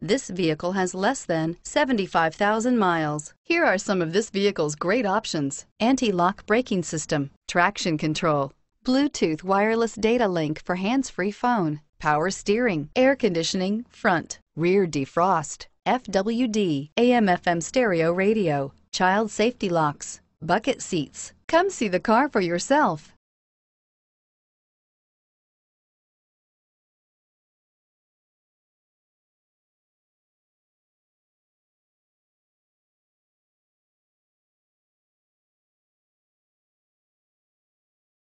This vehicle has less than 75,000 miles. Here are some of this vehicle's great options. Anti-lock braking system, traction control, Bluetooth wireless data link for hands-free phone, power steering, air conditioning, front, rear defrost, FWD, AM FM stereo radio, child safety locks, bucket seats. Come see the car for yourself.